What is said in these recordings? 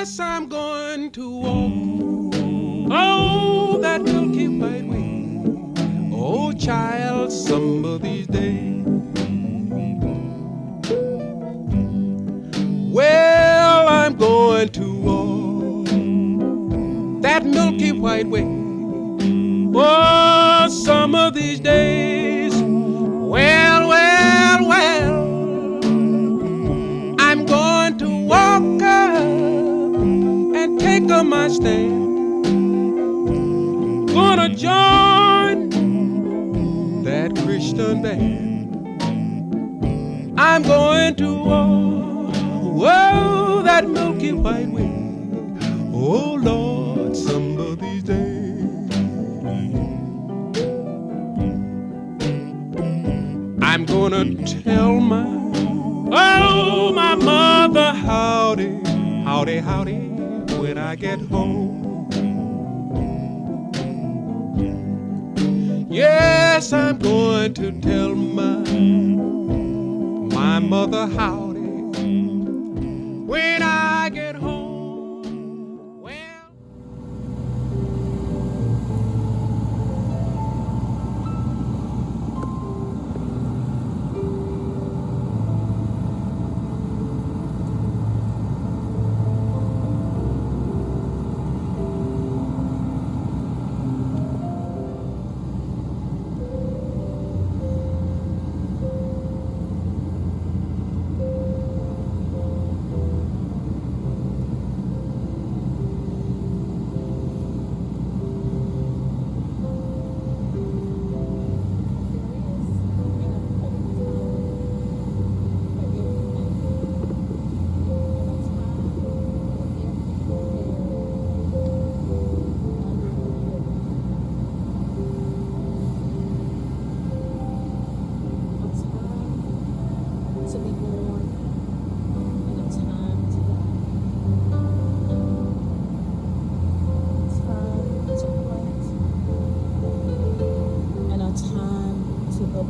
yes, I'm going to walk. Oh, that milky white way. Oh, child, some of these days. Well, I'm going to walk that milky white way. Oh, some of these days. stand. Gonna join that Christian band. I'm going to walk oh that milky white way. Oh Lord, some of these days. I'm gonna tell my oh my mother howdy, howdy, howdy. I get home. Yes, I'm going to tell my my mother howdy when I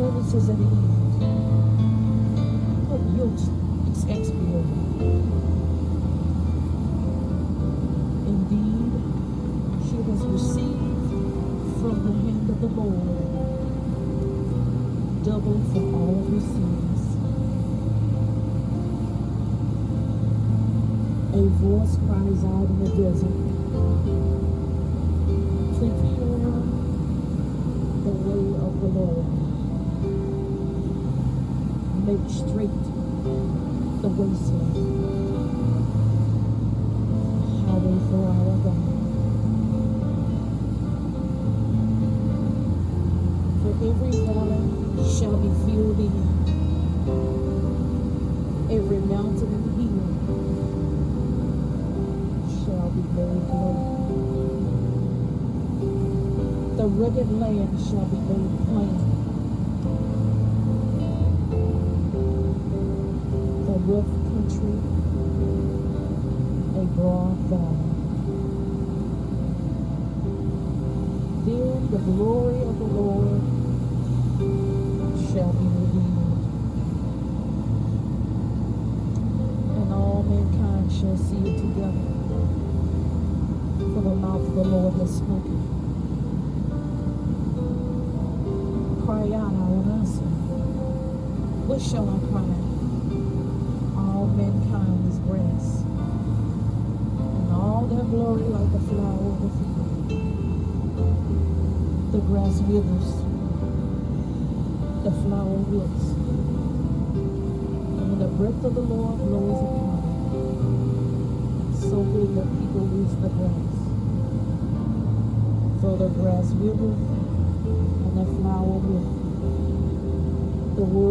services at the end. What use is Shakespeare? Indeed, she has received from the hand of the Lord double for all her sins. A voice cries out in the desert. straight, the wasteland, highway for our For every corner shall be filled in, every mountain and hill shall be made low. The rugged land shall be made plain. shall I cry? All mankind is grass, and all their glory like a flower of the field. The grass withers, the flower wilts, and when the breath of the Lord blows upon it, so will the people lose the grass. For the grass withers, and the flower wilts. The word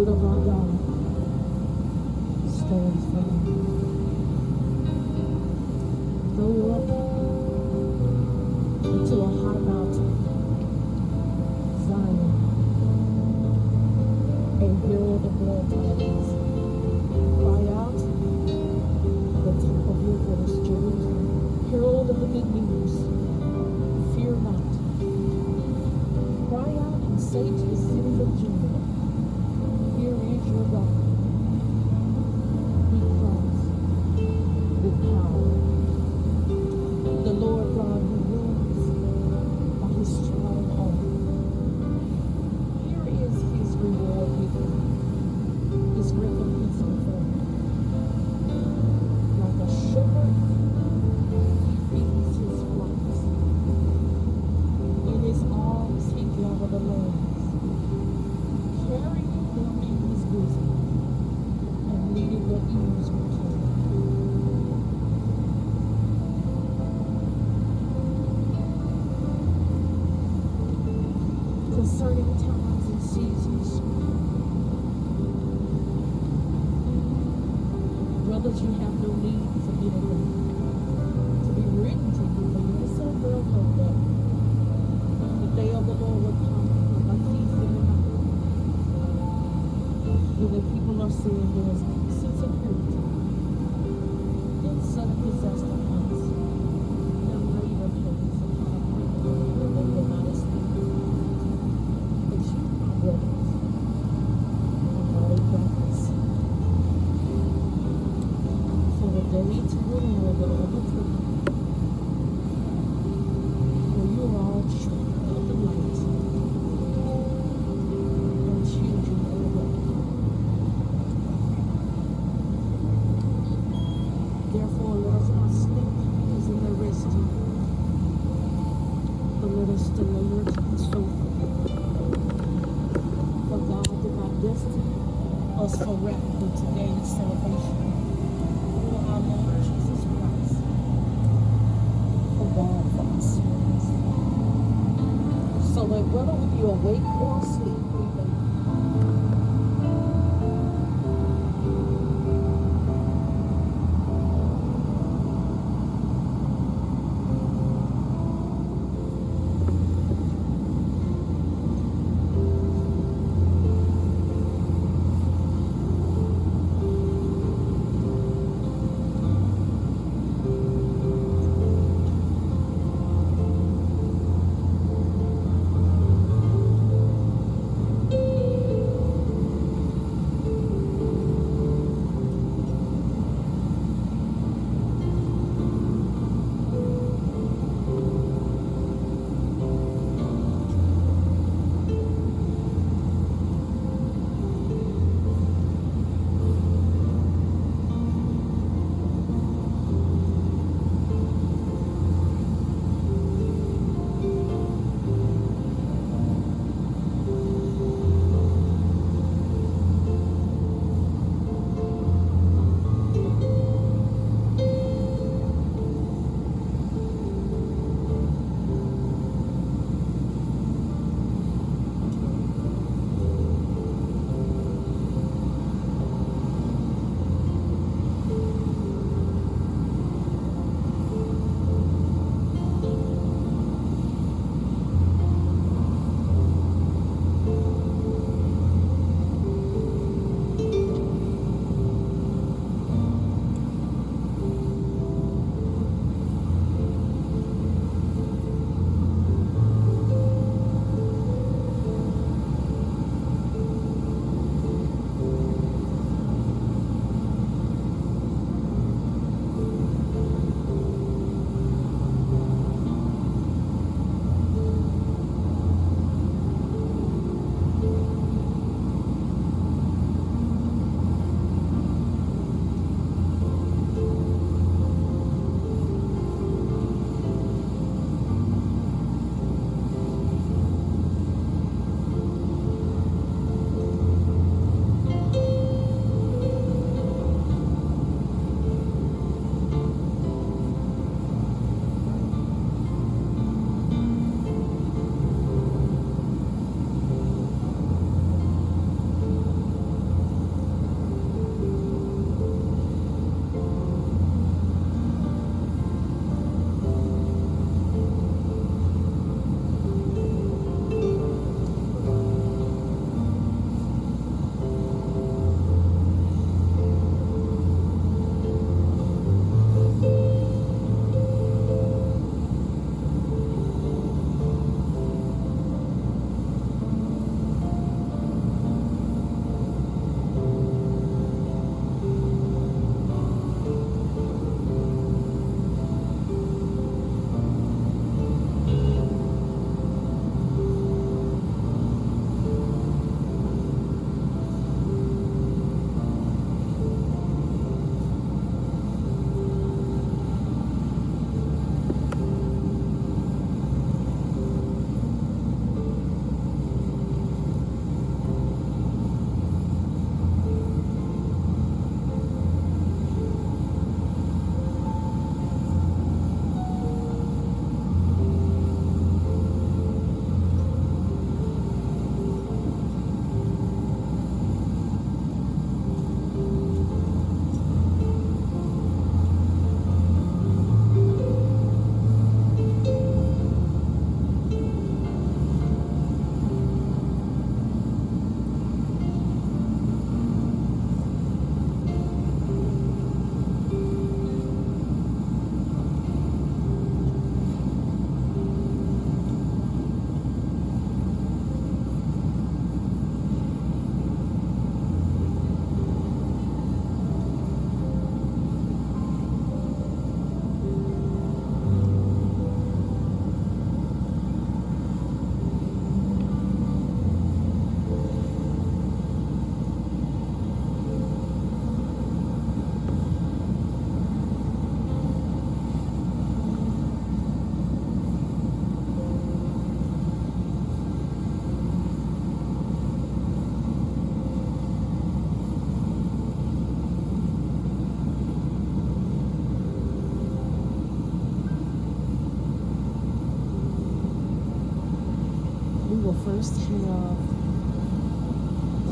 history uh, of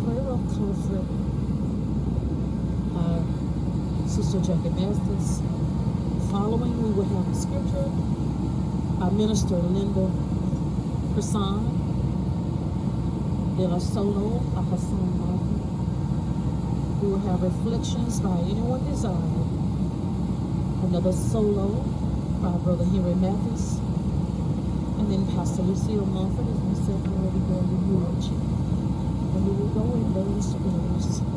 tribal conflict, uh, Sister Jackie Masters. Following, we will have a scripture. Our minister, Linda Person de la Solo, a Hassan Martin. We will have reflections by anyone desired. Another solo by Brother Henry Mathis. And then Pastor Lucille Mumford e o Índico. Quando mudou em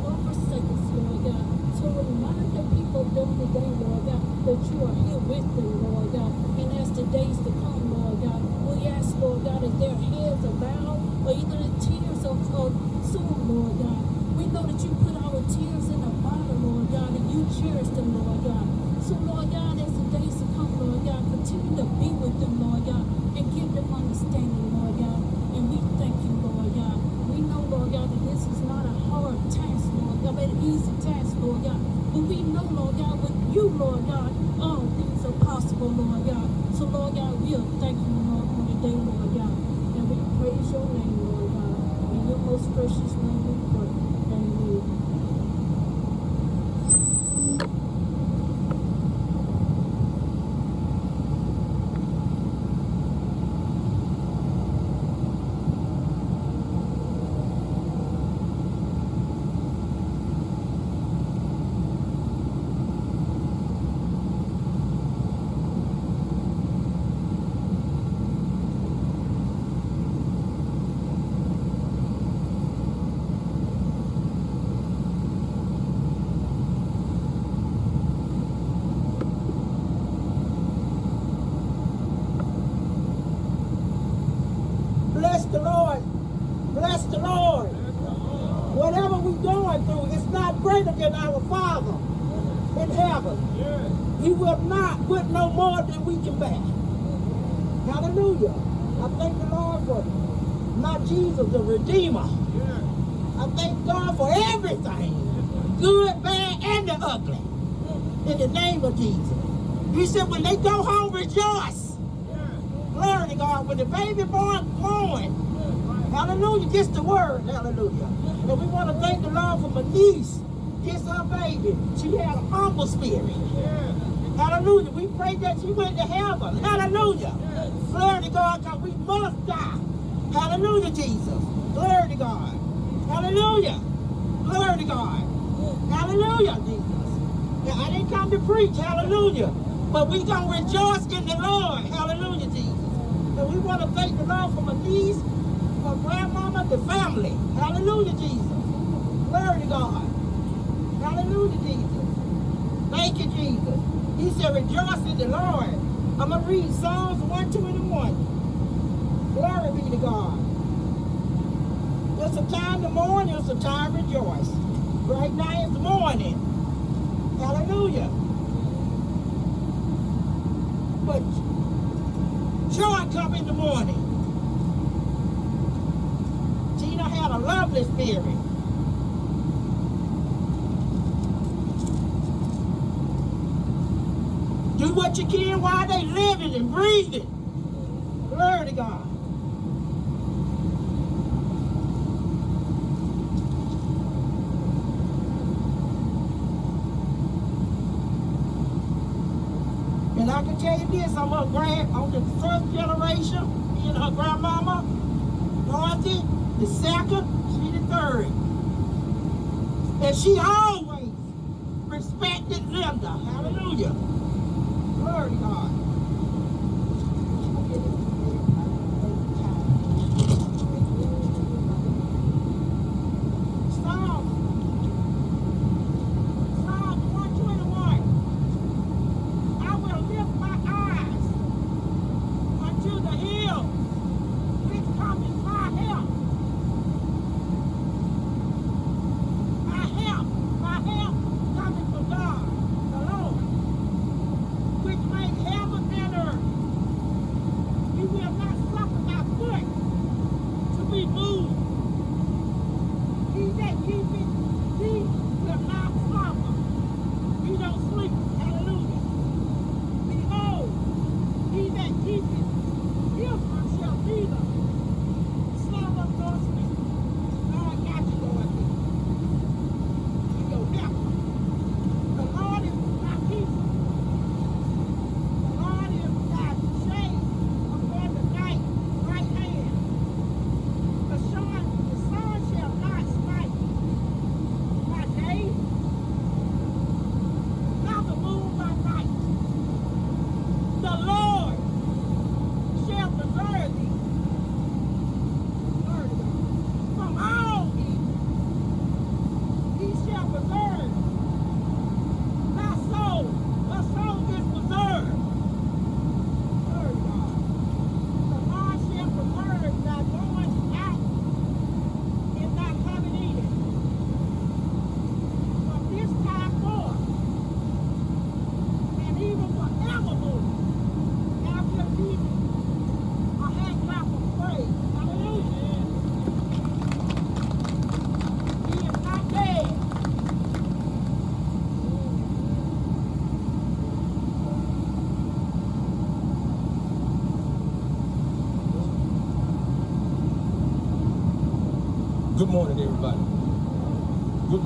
you put our tears in a bottle, Lord God, and you cherish. She went to heaven. Hallelujah. Glory to God, because we must die. Hallelujah, Jesus. Glory to God. Hallelujah. Glory to God. Hallelujah, Jesus. Now, I didn't come to preach. Hallelujah. But we going to rejoice in the Lord. Hallelujah, Jesus. And we want to thank the Lord for my niece, my grandmama, the family. Hallelujah, Jesus. Glory to God. Hallelujah, Jesus. Thank you, Jesus. He said, rejoice in the Lord. I'm going to read Psalms 121. Glory be to God. It's a time to mourn, it's a time to rejoice. Right now it's morning. Hallelujah. But joy come in the morning. Tina had a lovely spirit. Do what you can while they living and breathing. Glory to God. And I can tell you this, I'm a grand, I'm the first generation, me and her grandmama, Dorothy, the second, she the third. And she always respected Linda. Hallelujah.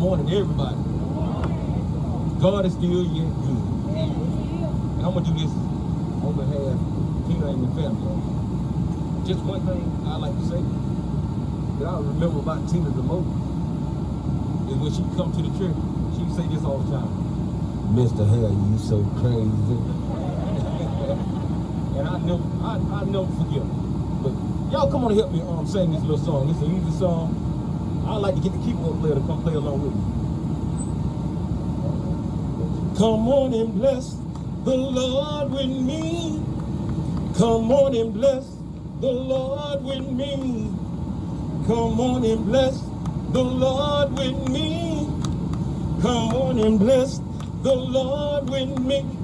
Morning, everybody. God is still yet good. And I'm gonna do this on behalf of Tina and the family. Just one thing I like to say that I remember about Tina the most is when she come to the church, she say this all the time. Mr. Hell, you so crazy. and I never, I, I never forget. But y'all come on and help me um, sing this little song. It's an easy song. I like to get the keyboard player to come play along with me. Come on and bless the Lord with me. Come on and bless the Lord with me. Come on and bless the Lord with me. Come on and bless the Lord with me.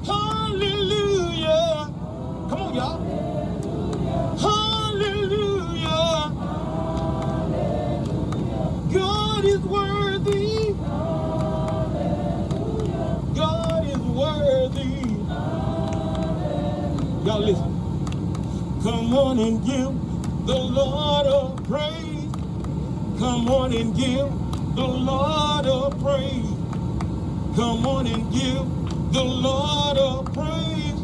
Come on and give the Lord a praise. Come on and give the Lord a praise. Come on and give the Lord a praise.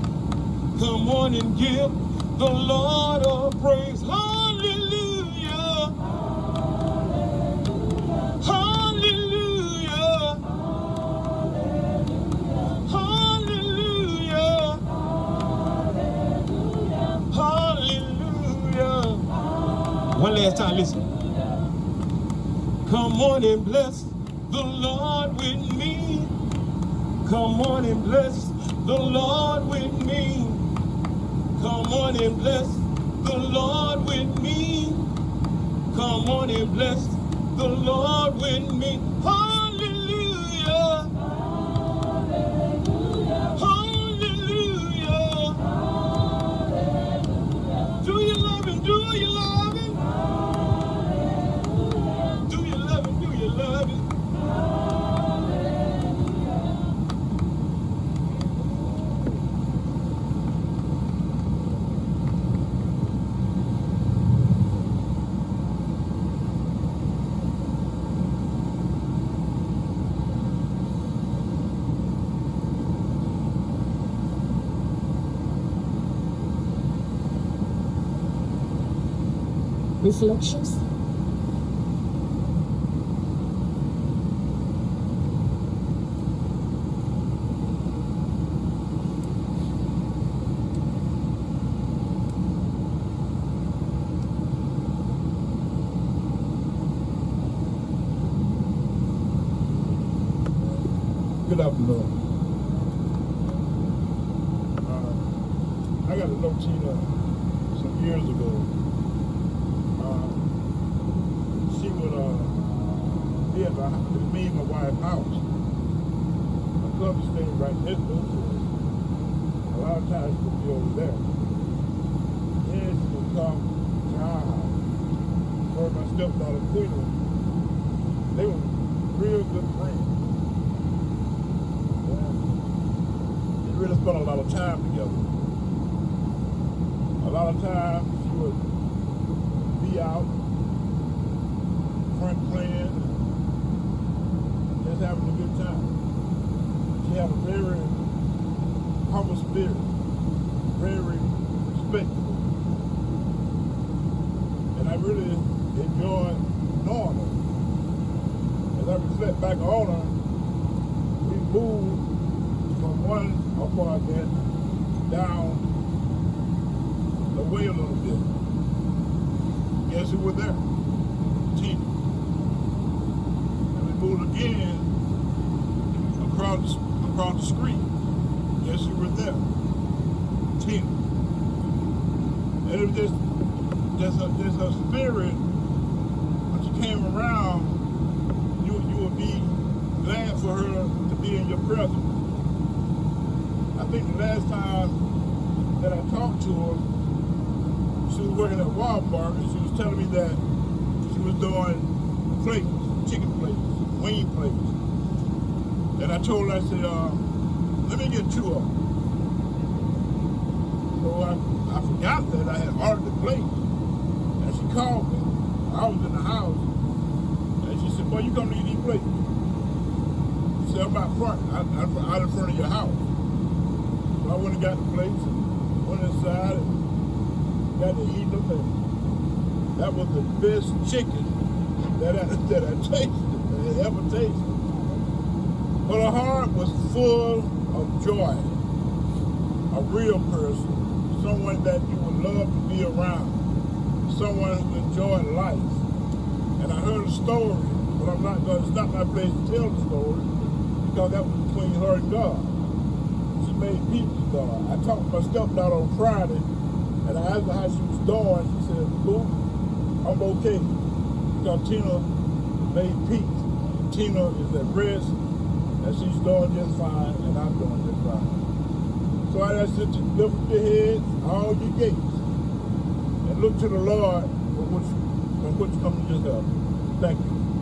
Come on and give the Lord a praise. last time, listen. Come on and bless the Lord with me. Come on and bless the Lord with me. Come on and bless the Lord with me. Come on and bless the Lord with me. reflections. really spent a lot of time together. A lot of times she would be out, friend playing, just having a good time. She had a very humble spirit, very respectful. And I really enjoyed knowing her. As I reflect back on chicken that I, that I tasted. Tina May peak. Tina is at rest, and she's doing just fine, and I'm doing just fine. So I just said to lift your heads, all your gates, and look to the Lord for which, coming which comes your help. Thank you.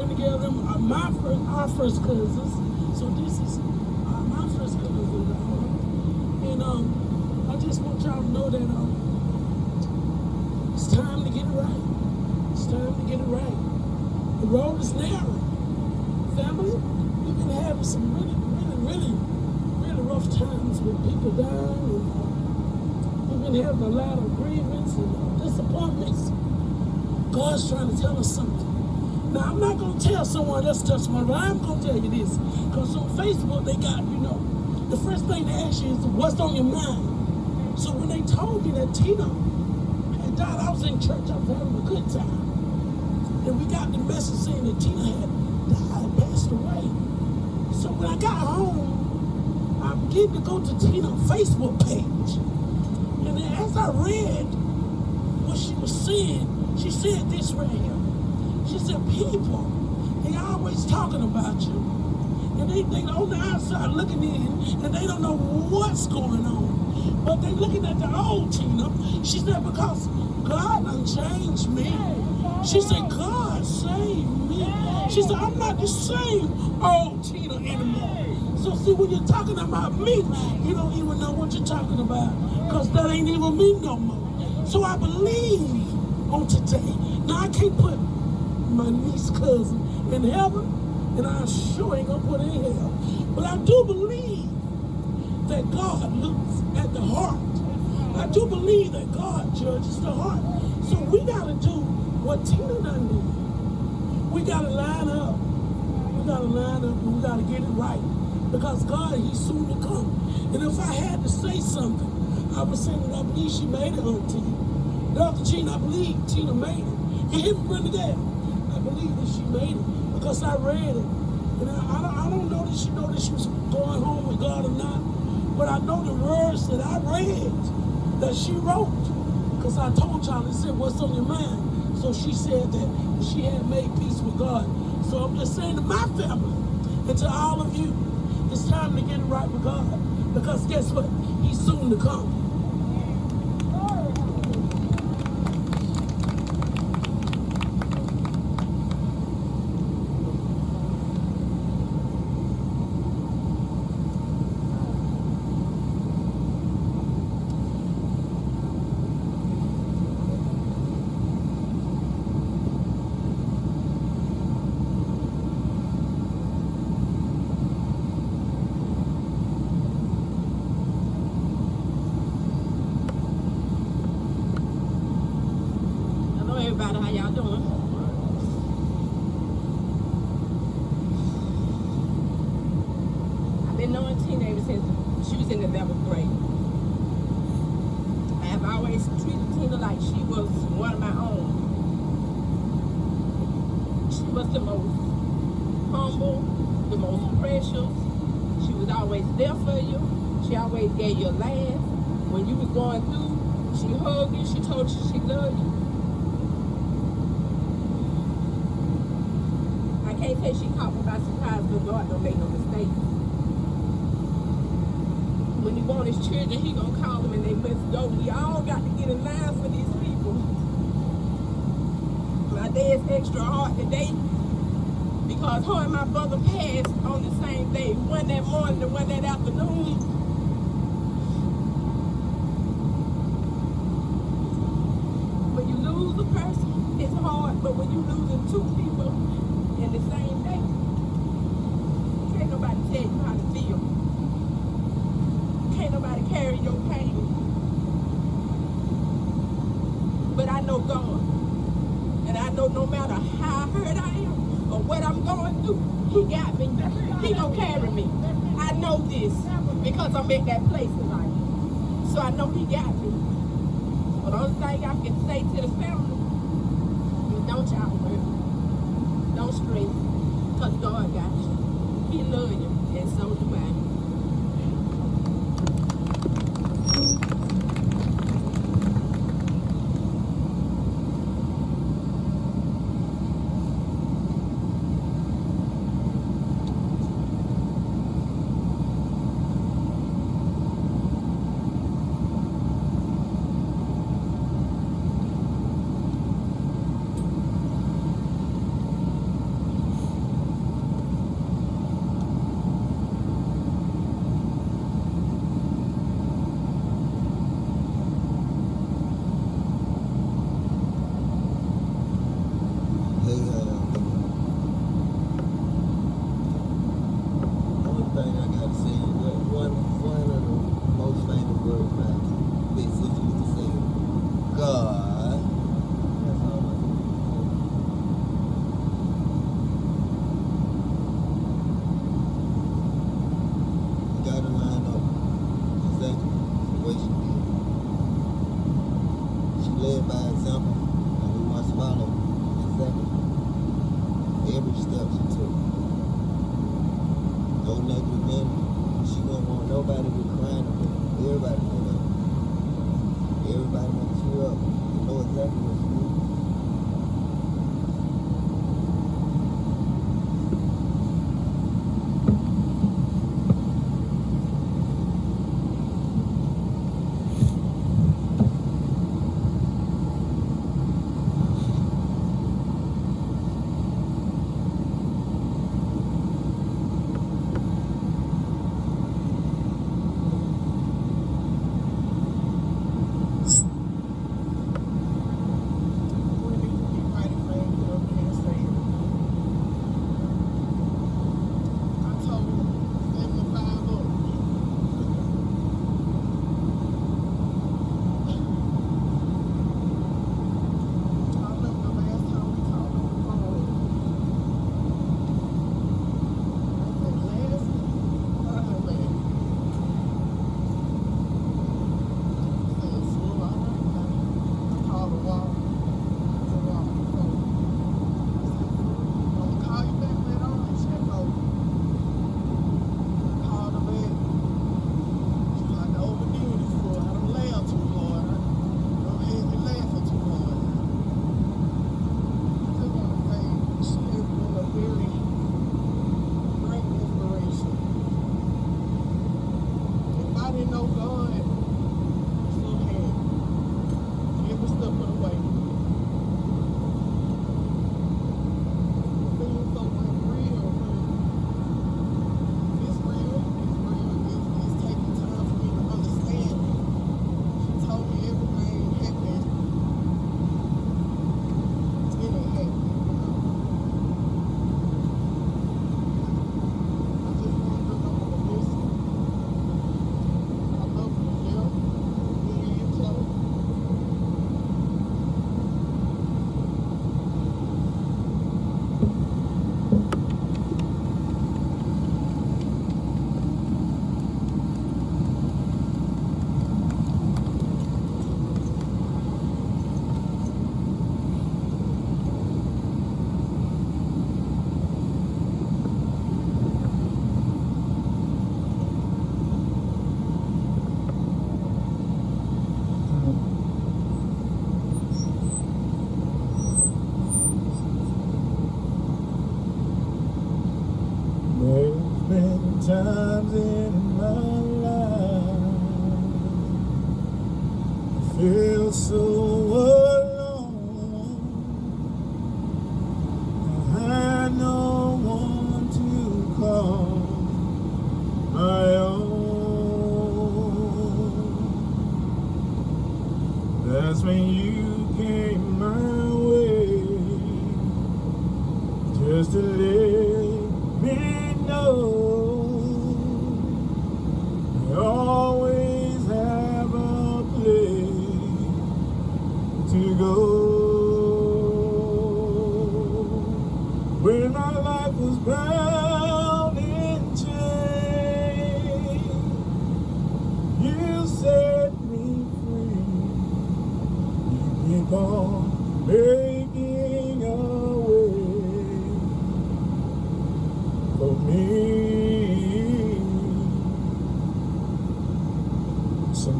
Brittany them are my first, our first cousins. So this is uh, my first cousin. uh, And um, I just want y'all to know that um, it's time to get it right. It's time to get it right. The road is narrow. Family, we've been having some really, really, really, really rough times with people dying. And, uh, we've been having a lot of grievance and uh, disappointments. God's trying to tell us something. Now, I'm not going to tell someone else testimony, but I'm going to tell you this. Because on Facebook, they got, you know, the first thing they ask you is, what's on your mind? So when they told me that Tina had died, I was in church, I was having a good time. And we got the message saying that Tina had died passed away. So when I got home, I began to go to Tina's Facebook page. And then as I read what she was saying, she said this right here. She said, people, they always talking about you. And they, they on the outside looking in, and they don't know what's going on. But they looking at the old Tina. She said, because God done changed me. She said, God saved me. She said, I'm not the same old Tina anymore. So see, when you're talking about me, you don't even know what you're talking about. Because that ain't even me no more. So I believe on today. Now I can't put my niece cousin in heaven, and I sure ain't gonna put her in hell. But I do believe that God looks at the heart. I do believe that God judges the heart. So we gotta do what Tina done did. We gotta line up. We gotta line up and we gotta get it right. Because God, He's soon to come. And if I had to say something, I would say that I believe she made it, Auntie. Dr. Gina, I believe Tina made it. You hear me, Brenda Gale? I believe that she made it because I read it. And I, I, don't, I don't know that she know that she was going home with God or not, but I know the words that I read that she wrote. Because I told y'all, it said, what's on your mind? So she said that she had made peace with God. So I'm just saying to my family and to all of you, it's time to get it right with God. Because guess what? He's soon to come.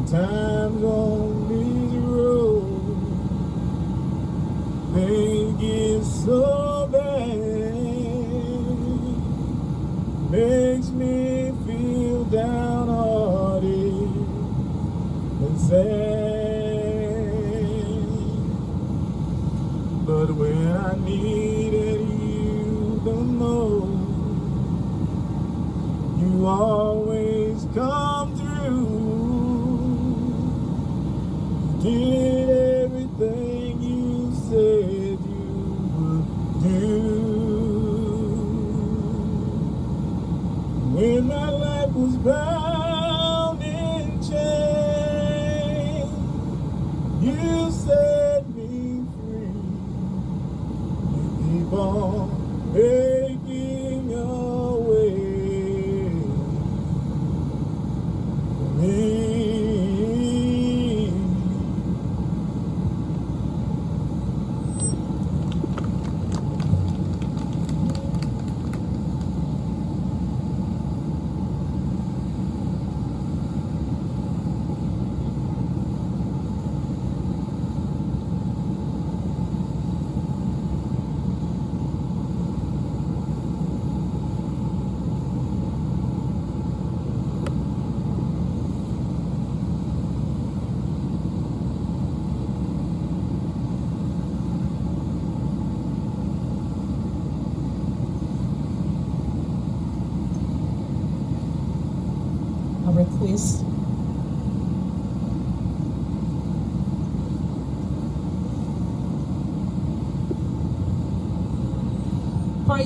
Sometimes on these roads, they get so bad, makes me feel downhearted and sad. But when I needed you the most, you always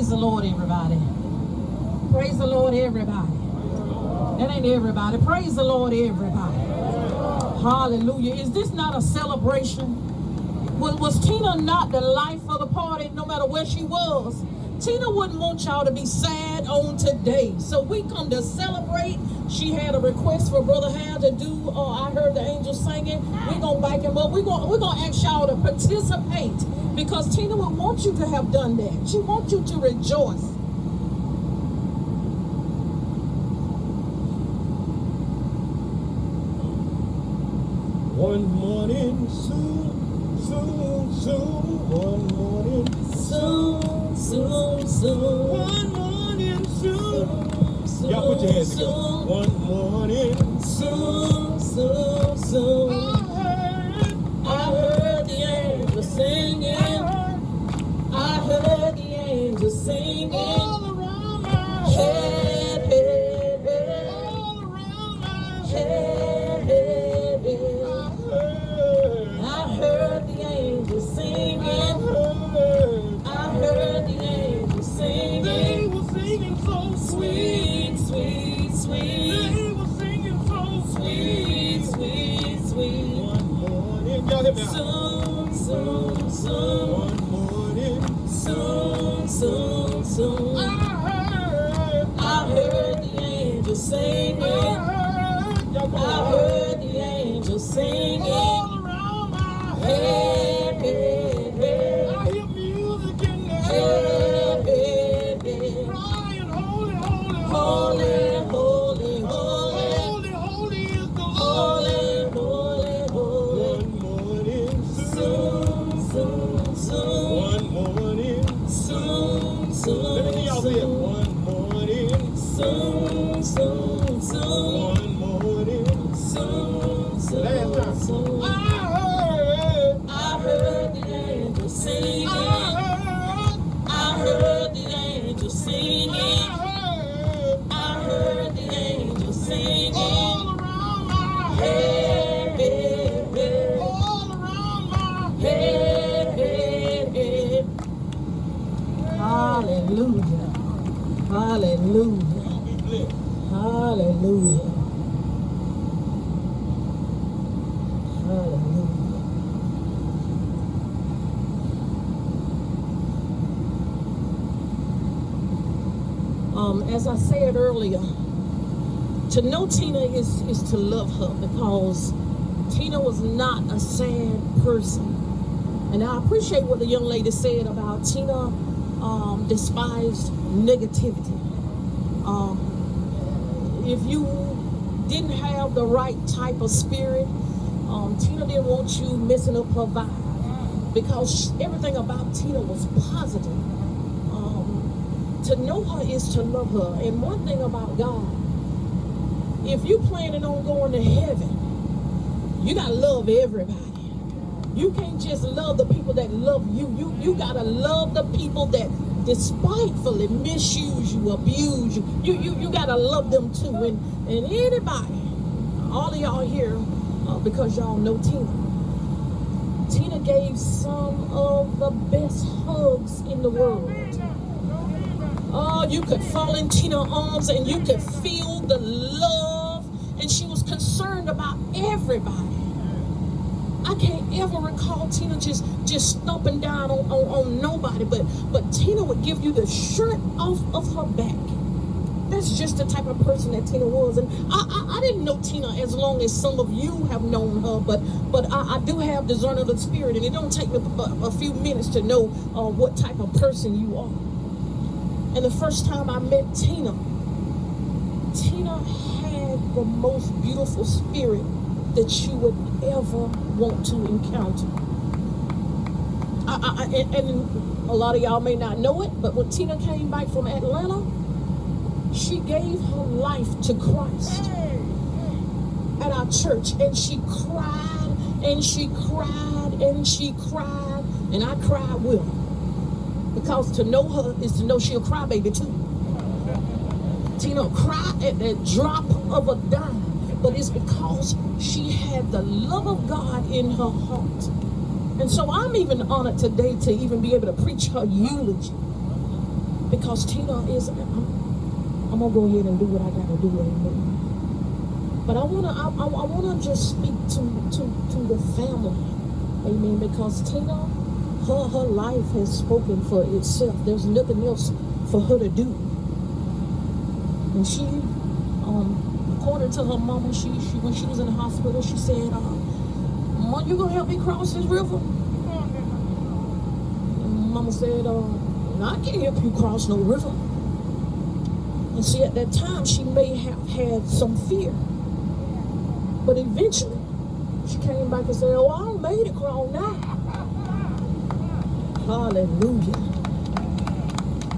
Praise the Lord, everybody. Praise the Lord, everybody. That ain't everybody. Praise the Lord, everybody. Hallelujah. Is this not a celebration? Was, was Tina not the life of the party no matter where she was? Tina wouldn't want y'all to be sad on today. So we come to celebrate. She had a request for Brother Hal to do, uh, I heard the angels singing. We're going to back him up. We're going we're gonna ask y'all to participate because Tina would want you to have done that. She wants you to rejoice. One morning soon, soon, soon, one morning Soon, soon, soon. One morning soon. soon Y'all put your hands together. soon, One morning soon, Hey, singing. To love her because Tina was not a sad person. And I appreciate what the young lady said about Tina um, despised negativity. Um, if you didn't have the right type of spirit, um, Tina didn't want you messing up her vibe because everything about Tina was positive. Um, to know her is to love her. And one thing about God, if you planning on going to heaven, you gotta love everybody. You can't just love the people that love you. You you gotta love the people that despitefully misuse you, abuse you. You you, you gotta love them too. And and anybody, all of y'all here, uh, because y'all know Tina. Tina gave some of the best hugs in the world. Oh, you could fall in Tina's arms and you could feel the love, concerned about everybody. I can't ever recall Tina just just stomping down on, on, on nobody, but but Tina would give you the shirt off of her back. That's just the type of person that Tina was, and I, I, I didn't know Tina as long as some of you have known her, but but I, I do have discerning of the spirit, and it don't take me a, a few minutes to know uh, what type of person you are. And the first time I met Tina, Tina the most beautiful spirit that you would ever want to encounter. I, I, and, and a lot of y'all may not know it, but when Tina came back from Atlanta, she gave her life to Christ at our church, and she cried and she cried and she cried, and I cried with her because to know her is to know she'll cry, baby, too. Tina cried at that drop of a dime, but it's because she had the love of God in her heart. And so I'm even honored today to even be able to preach her eulogy because Tina is. I'm, I'm gonna go ahead and do what I gotta do, amen. But I wanna, I, I, I wanna just speak to to to the family, amen. Because Tina, her her life has spoken for itself. There's nothing else for her to do. And she, um, according to her mama, she, she when she was in the hospital, she said, uh, "Mom, you gonna help me cross this river?" And mama said, uh, "I can't help you cross no river." And see, at that time, she may have had some fear, but eventually, she came back and said, "Oh, I made it cross now." Hallelujah.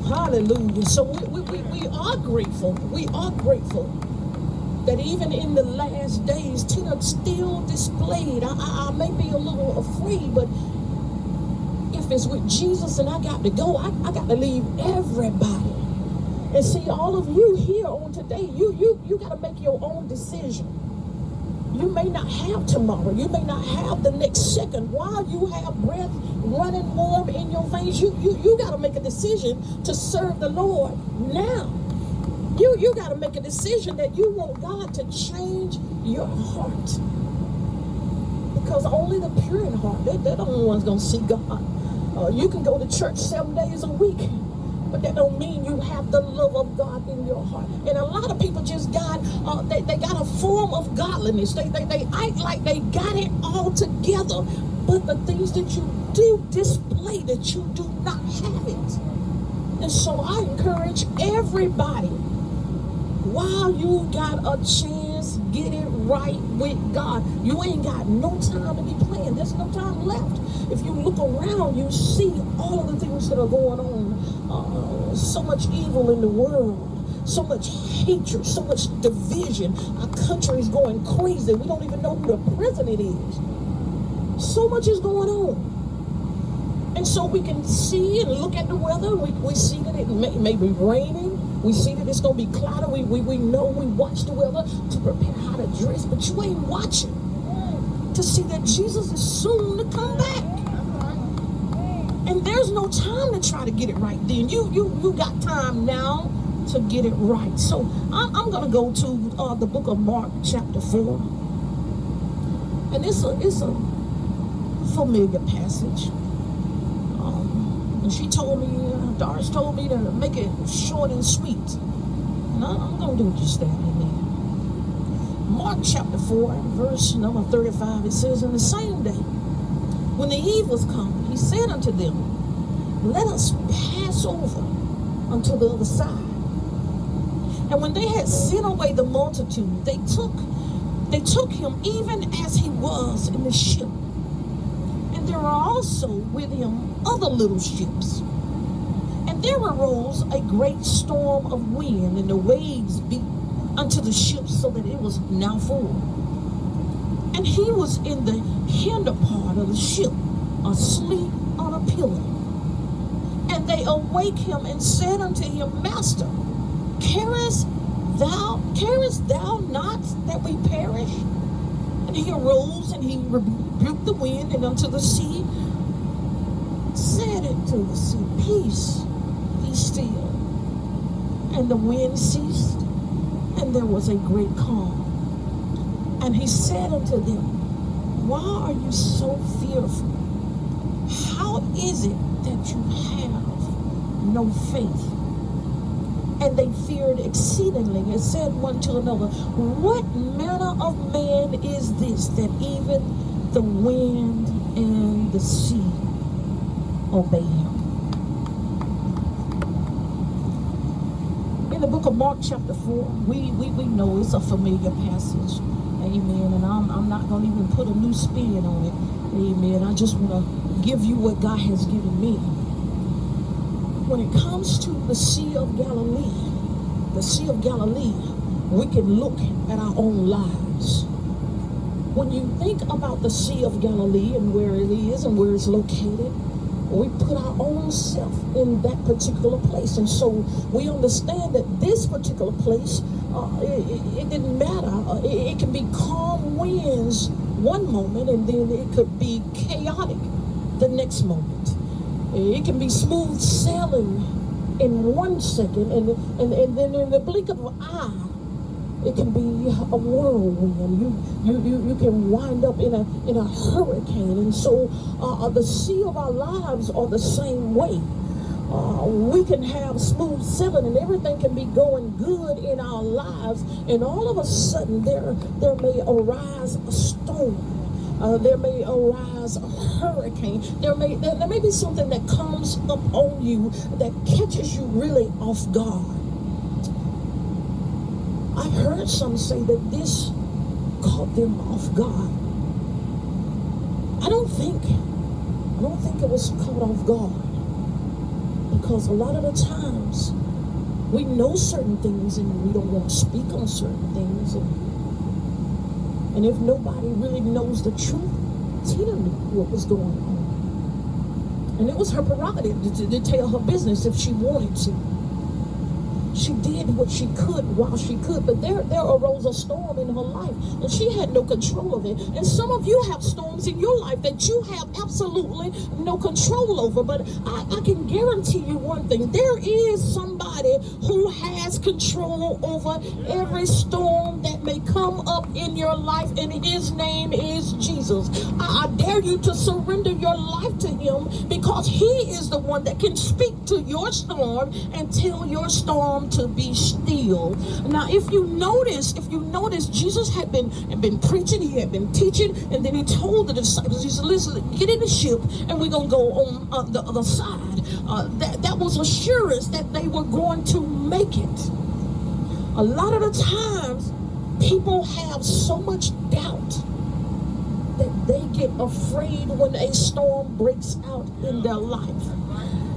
Hallelujah. So we, we, we, are grateful. We are grateful that even in the last days, Tina still displayed. I, I, I may be a little afraid, but if it's with Jesus and I got to go, I, I got to leave everybody. And see, all of you here on today, you you you got to make your own decision. You may not have tomorrow. You may not have the next second. While you have breath running warm in your veins, you you, you got to make a decision to serve the Lord now. You you got to make a decision that you want God to change your heart. Because only the pure in heart, they, they're the only ones going to see God. Uh, you can go to church seven days a week, but that don't mean you have the love of God in your heart. And a lot of people just got, uh, they, they got a form of godliness. They, they, they act like they got it all together. But the things that you do display that you do not have it. And so I encourage everybody, while you got a chance, get it right with God. You ain't got no time to be playing. There's no time left. If you look around, you see all of the things that are going on. So much evil in the world. So much hatred, so much division. Our country is going crazy. We don't even know who the president is. So much is going on. And so we can see and look at the weather. We, we see that it may, may be raining. We see that it's going to be cloudy. We, we, we know we watch the weather to prepare how to dress, but you ain't watching to see that Jesus is soon to come back. And there's no time to try to get it right then. You you you got time now to get it right. So I'm, I'm going to go to uh, the book of Mark, chapter 4. And it's a, it's a familiar passage. Um, and she told me, uh, Doris told me to make it short and sweet. And I, I'm going to do just that. Amen. Mark chapter 4, verse number 35, it says, In the same day, when the eve was come, said unto them, Let us pass over unto the other side. And when they had sent away the multitude, they took they took him even as he was in the ship. And there were also with him other little ships. And there arose a great storm of wind, and the waves beat unto the ship so that it was now full. And he was in the hinder part of the ship, asleep on a pillow. And they awake him and said unto him, Master, carest thou carest thou not that we perish? And he arose and he rebuked the wind and unto the sea said it to the sea, Peace, be still. And the wind ceased, and there was a great calm. And he said unto them, Why are you so fearful? Is it that you have no faith? And they feared exceedingly and said one to another, What manner of man is this that even the wind and the sea obey him? In the book of Mark, chapter 4, we, we, we know it's a familiar passage. Amen. And I'm, I'm not going to even put a new spin on it. Amen. I just want to give you what God has given me when it comes to the Sea of Galilee, the Sea of Galilee, we can look at our own lives. When you think about the Sea of Galilee and where it is and where it's located, we put our own self in that particular place. And so we understand that this particular place, uh, it, it, didn't matter. Uh, it, it can be calm winds one moment and then it could be chaotic the next moment. It can be smooth sailing in one second, and, and, and then in the blink of an eye, it can be a whirlwind. You, you, you, you can wind up in a, in a hurricane. And so uh, the sea of our lives are the same way. Uh, we can have smooth sailing and everything can be going good in our lives. And all of a sudden, there, there may arise a storm uh, there may arise a hurricane. There may there, there may be something that comes up on you that catches you really off guard. I've heard some say that this caught them off guard. I don't think I don't think it was caught off guard because a lot of the times we know certain things and we don't want to speak on certain things and if nobody really knows the truth, Tina knew what was going on. And it was her prerogative to, to, to tell her business if she wanted to. She did what she could while she could, but there there arose a storm in her life, and she had no control of it. And some of you have storms in your life that you have absolutely no control over. But I, I can guarantee you one thing: there is somebody who has control over every storm that may come up in your life, and His name is Jesus. I, I dare you to surrender your life to Him because He is the one that can speak to your storm and tell your storm to be still. Now, if you notice, if you notice, Jesus had been had been preaching, he had been teaching, and then he told the disciples, he said, "Listen, get in the ship, and we're gonna go on uh, the other side." Uh, that that was assurance that they were going to make it. A lot of the times, people have so much doubt that they get afraid when a storm breaks out in their life.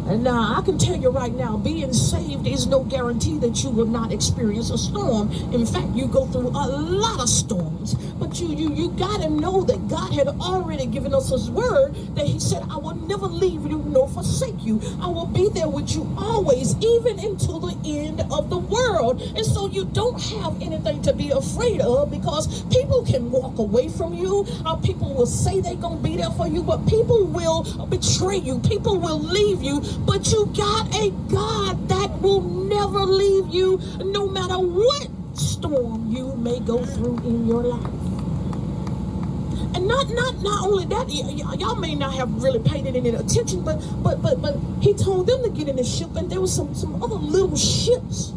And now I can tell you right now, being saved is no guarantee that you will not experience a storm. In fact, you go through a lot of storms. But you you you gotta know that God had already given us his word that he said, I will never leave you nor forsake you. I will be there with you always, even until the end of the world. And so you don't have anything to be afraid of because people can walk away from you. Uh, people will say they're gonna be there for you, but people will betray you. People will leave you. But you got a God that will never leave you no matter what storm you may go through in your life. And not not not only that, y'all may not have really paid any attention, but but but but he told them to get in the ship, and there was some some other little ships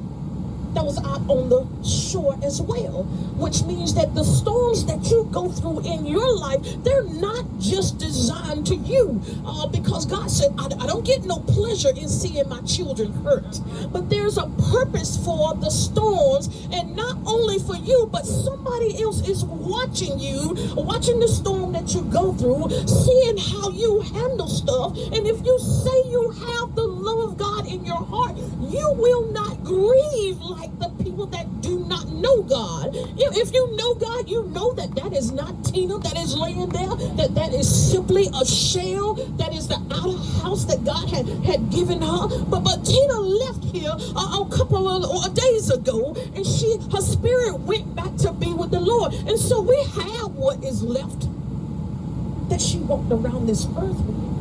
was out on the shore as well, which means that the storms that you go through in your life, they're not just designed to you. Uh, because God said, I, I don't get no pleasure in seeing my children hurt. But there's a purpose for the storms, and not only for you, but somebody else is watching you, watching the storm that you go through, seeing how you handle stuff. And if you say you have the God in your heart, you will not grieve like the people that do not know God. If, you know God, you know that that is not Tina that is laying there, that that is simply a shell, that is the outer house that God had, had given her. But but Tina left here a, a couple of days ago, and she her spirit went back to be with the Lord. And so we have what is left that she walked around this earth with.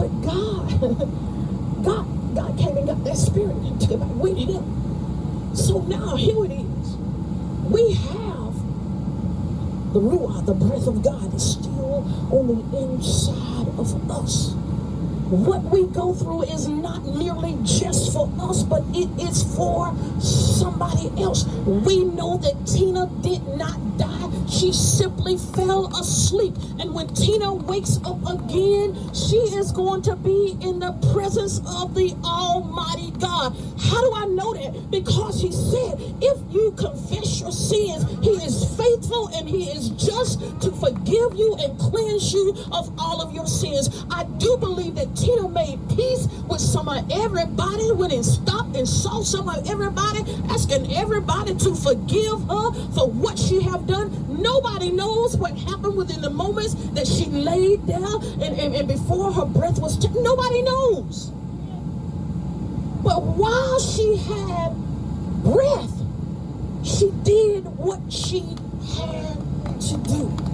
But God, God, God came and got that spirit and took it back with him. So now here it is. We have the Ruah, the breath of God, is still on the inside of us. What we go through is not merely just for us, but it is for somebody else. We know that Tina did not die. She simply fell asleep. And when Tina wakes up again, she is going to be in the presence of the Almighty God. How do I know that? Because he said, if you confess your sins, he is faithful and he is just to forgive you and cleanse you of all of your sins. I do believe that Tina made peace with some of everybody it stopped and saw some of everybody, asking everybody to forgive her for what she have done. Nobody knows what happened within the moments that she laid there and, and, and before her breath was taken. Nobody knows. But while she had breath, she did what she had to do.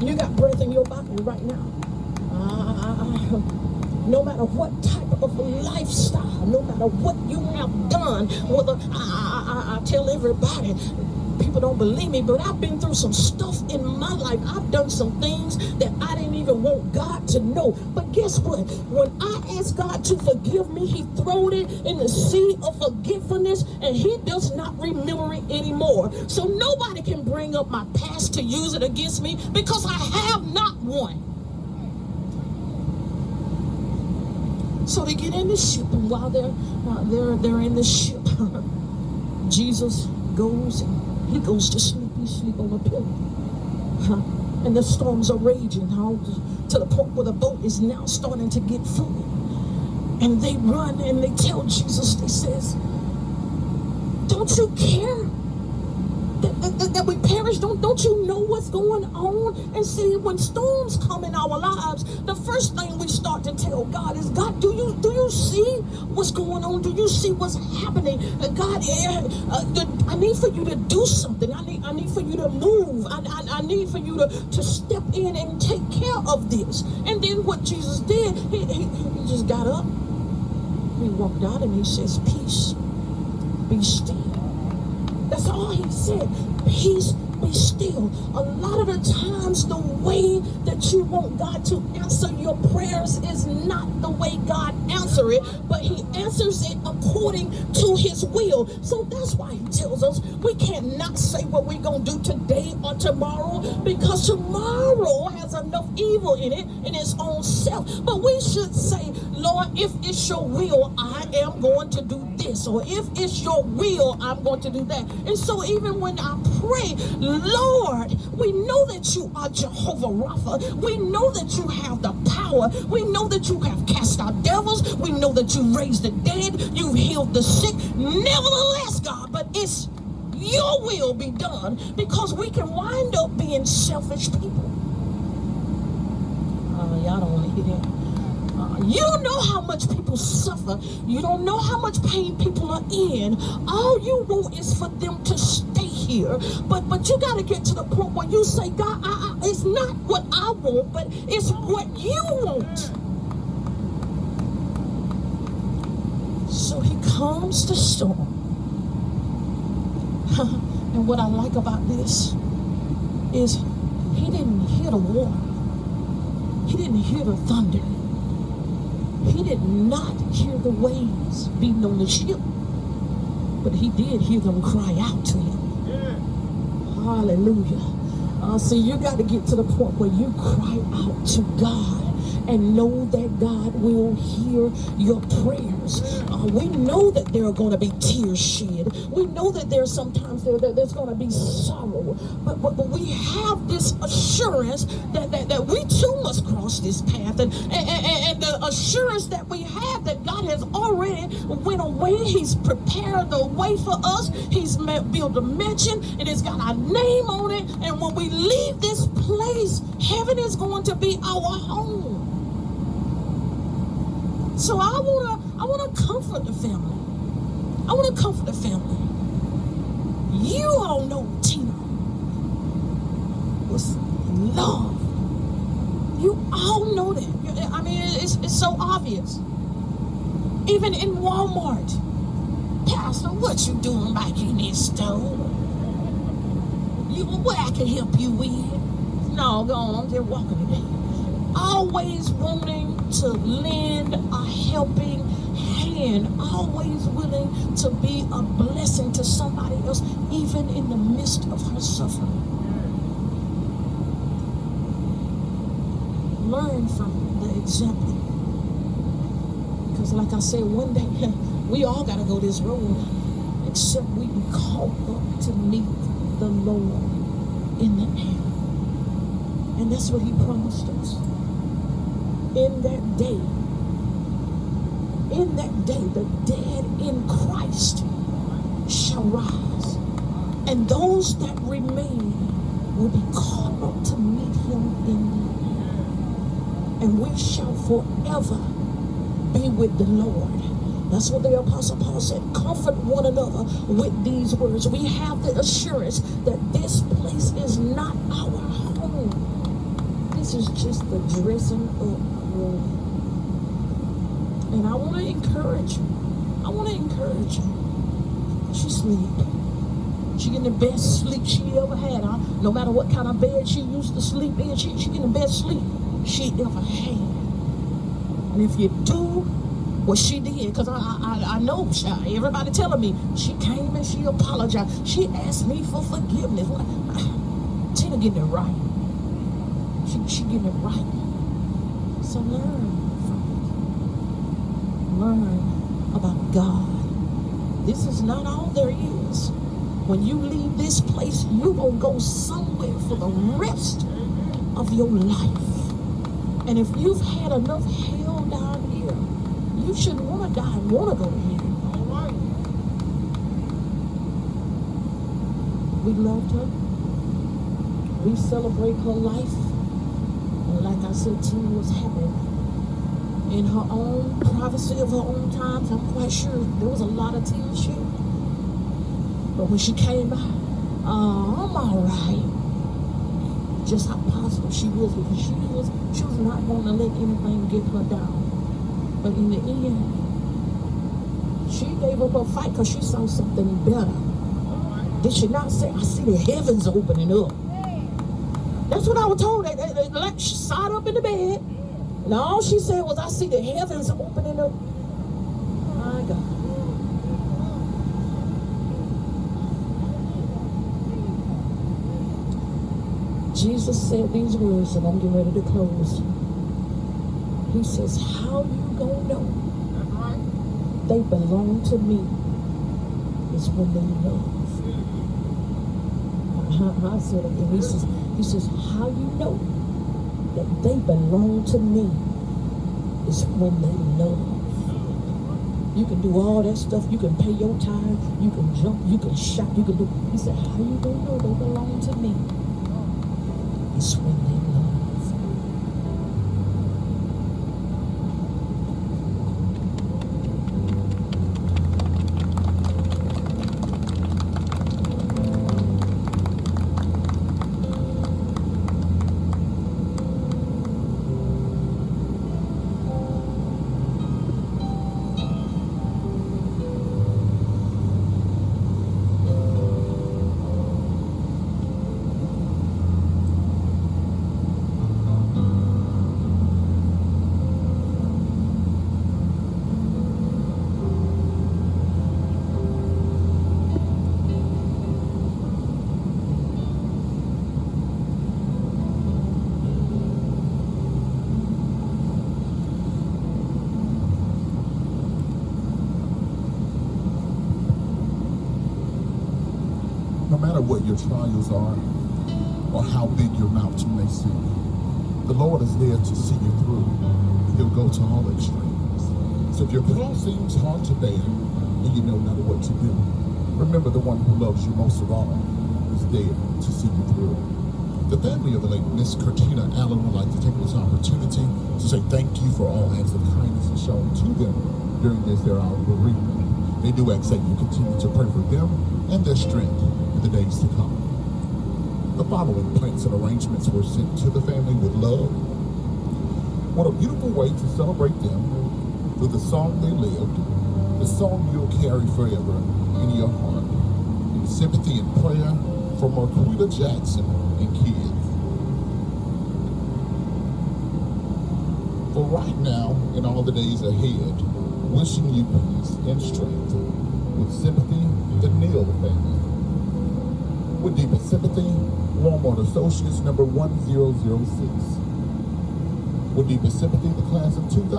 You got breath in your body right now. Uh, no matter what type of lifestyle, no matter what you have done, whether I, I, I, I tell everybody, people don't believe me, but I've been through some stuff in my life. I've done some things that I didn't even want God to know. But guess what? When I asked God to forgive me, He throwed it in the sea of forgiveness, and He does not remember it anymore. So nobody can bring up my past to use it against me because I have not one. So they get in the ship, and while they're they're they're in the ship, Jesus goes and he goes to sleep. He sleep on a pillow, Huh. and the storms are raging how to the point where the boat is now starting to get full. And they run and they tell Jesus, they says, "Don't you care that, we perish. Don't don't you know what's going on? And see, when storms come in our lives, the first thing we start to tell God is, God, do you do you see what's going on? Do you see what's happening? Uh, God, eh, uh, I need for you to do something. I need I need for you to move. I, I, I need for you to, to step in and take care of this. And then what Jesus did, he, he, he just got up, he walked out, and he says, Peace, be still. That's all he said. Peace be still. A lot of the times, the way that you want God to answer your prayers is not the way God answer it, but he answers it according to his will. So that's why he tells us we cannot say what we're going to do today or tomorrow because tomorrow has enough evil in it in its own self. But we should say, Lord, if it's your will, I am going to do this. Or if it's your will, I'm going to do that. And so even when I pray, Lord, we know that you are Jehovah Rapha. We know that you have the power. We know that you have cast out devils. We know that you raised the dead. You've healed the sick. Nevertheless, God, but it's your will be done because we can wind up being selfish people. Uh, y'all don't want to hear that. You don't know how much people suffer. You don't know how much pain people are in. All you want is for them to stay here. But but you got to get to the point where you say, God, I, I, it's not what I want, but it's what you want. So he calms the storm. and what I like about this is he didn't hear the water. He didn't hear the thunder. He did not hear the waves beating on the ship. But he did hear them cry out to him. Hallelujah. Uh, see, you got to get to the point where you cry out to God and know that God will hear your prayers. Uh, we know that there are going to be tears shed. We know that there's sometimes there, that there's going to be sorrow. But, but, but we have this assurance that, that, that we too must cross this path. And, and, and, and the assurance that we have that God has already went away. He's prepared the way for us. He's built a mansion. And It has got our name on it. And when we leave this place, heaven is going to be our home. So I wanna I wanna comfort the family. I wanna comfort the family. You all know Tina was love. You all know that. I mean, it's, it's so obvious. Even in Walmart. Pastor, what you doing back in this store? You, what I can help you with? No, go on, just walking today. Always wanting to lend a helping hand, always willing to be a blessing to somebody else, even in the midst of her suffering. Learn from the example. Because, like I said, one day we all got to go this road, except we be called up to meet the Lord in the air. And that's what He promised us. In that day, in that day, the dead in Christ shall rise, and those that remain will be called up to meet Him in the air. And we shall forever be with the Lord. That's what the Apostle Paul said. Comfort one another with these words. We have the assurance that this place is not our home. This is just the dressing up. And I want to encourage you. I want to encourage you. She sleep. She getting the best sleep she ever had. Huh? No matter what kind of bed she used to sleep in, she, she getting the best sleep she ever had. And if you do what she did, because I, I, I know everybody telling me she came and she apologized. She asked me for forgiveness. What- Tina getting it right. She, she getting it right. So learn. Learn about God. This is not all there is. When you leave this place, you gonna go somewhere for the rest of your life. And if you've had enough hell down here, you shouldn't want to die want to go to heaven. We loved her. We celebrate her life. And like I said, Tina was happy. In her own privacy of her own times, I'm quite sure there was a lot of tears shed. But when she came out, oh, I'm all right. Just how positive she was because she was she was not going to let anything get her down. But in the end, she gave up her fight because she saw something better. Did she not say, I see the heavens opening up? That's what I was told. They, they, they, like, she sat up in the bed, and all she said was, I see the heavens opening up. My God. Jesus said these words, and I'm getting ready to close. He says, How you gonna know they belong to me is when they love. I, I said again. He says, he says, how you know that they belong to me is when they know. You can do all that stuff. You can pay your time. You can jump. You can shop. You can do. He said, how you gonna know they belong to me? It's when they Miss Kurtina Allen would like to take this opportunity to say thank you for all acts of kindness shown to them during this their hour of bereavement. They do ask that you continue to pray for them and their strength in the days to come. The following plants and arrangements were sent to the family with love. What a beautiful way to celebrate them through the song they lived, the song you'll carry forever in your heart, in sympathy and prayer for Marquita Jackson and kids. For right now and all the days ahead, wishing you peace and strength with sympathy, the Neal family. With deepest sympathy, Walmart Associates number 1006. With deepest sympathy, the class of 2000.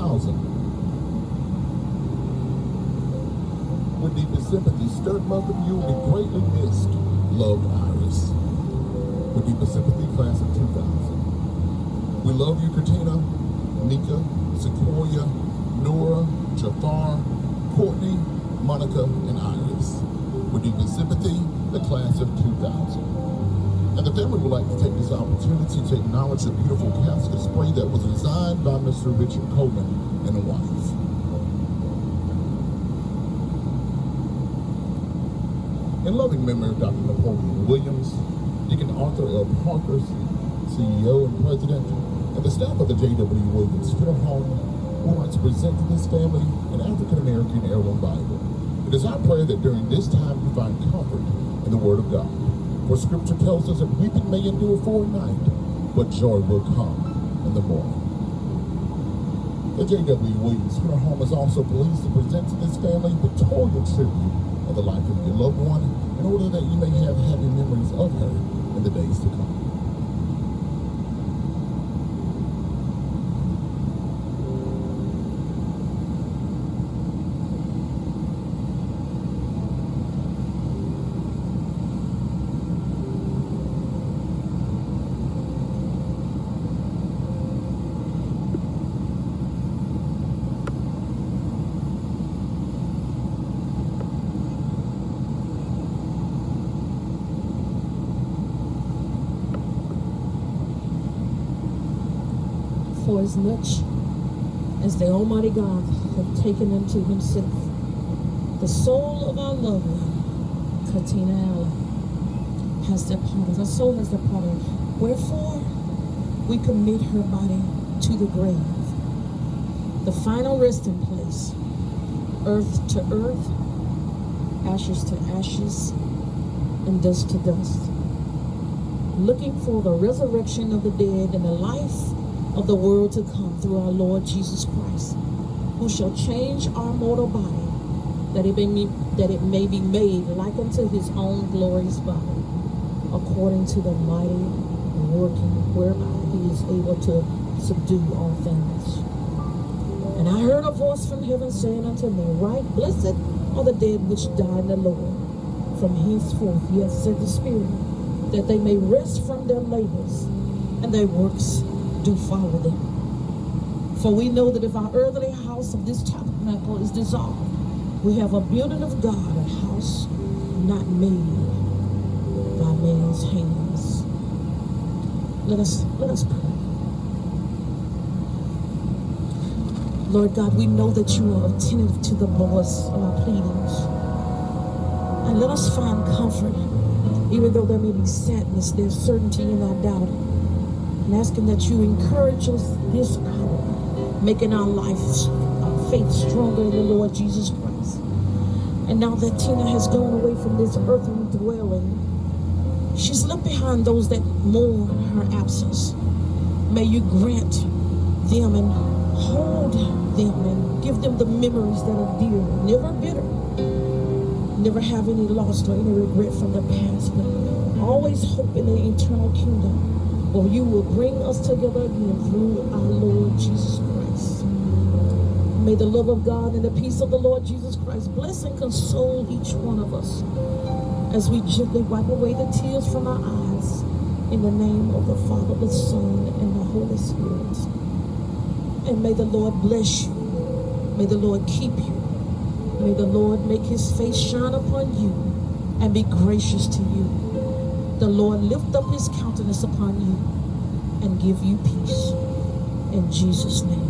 With deepest sympathy, Sturd Mother, you will be greatly missed, loved Iris. With deepest sympathy, class of 2000. We love you, Katina, Nika, Sequoia, Nora, Jafar, Courtney, Monica, and Iris. With deepest sympathy, the class of 2000. And the family would like to take this opportunity to acknowledge the beautiful casket display that was designed by Mr. Richard Coleman and a wife. In loving memory of Dr. Napoleon Williams, Deacon Arthur L. Parker, CEO and President, the staff of the J.W. Williams Funeral Home like to present to this family an African American heirloom Bible. It is our prayer that during this time you find comfort in the Word of God. For Scripture tells us that weeping may endure for a night, but joy will come in the morning. The J.W. Williams Funeral Home is also pleased to present to this family the pictorial tribute of the life of your loved one in order that you may have happy memories of her in the days to come. As much as the Almighty God have taken unto himself the soul of our loved one, Kurtina Allen, has departed. Her soul has departed. Wherefore, we commit her body to the grave, the final resting place, earth to earth, ashes to ashes, and dust to dust. Looking for the resurrection of the dead and the life of the world to come through our Lord Jesus Christ, who shall change our mortal body, that it may be, that it may be made like unto his own glorious body, according to the mighty working whereby he is able to subdue all things. And I heard a voice from heaven saying unto me, Right, blessed are the dead which die in the Lord. From henceforth, yes, said the Spirit, that they may rest from their labors, and their works do follow them. For we know that if our earthly house of this tabernacle is dissolved, we have a building of God, a house not made by man's hands. Let us let us pray. Lord God, we know that you are attentive to the voice of our pleadings. And let us find comfort, even though there may be sadness, there's certainty in our doubt. And asking that you encourage us this hour, making our lives, our faith stronger in the Lord Jesus Christ. And now that Tina has gone away from this earthly dwelling, she's left behind those that mourn her absence. May you grant them and hold them and give them the memories that are dear, never bitter, never have any loss or any regret from the past, but always hope in the eternal kingdom where you will bring us together again through our Lord Jesus Christ. May the love of God and the peace of the Lord Jesus Christ bless and console each one of us as we gently wipe away the tears from our eyes in the name of the Father, the Son, and the Holy Spirit. And may the Lord bless you. May the Lord keep you. May the Lord make his face shine upon you and be gracious to you. The Lord lift up his countenance upon you and give you peace. In Jesus' name.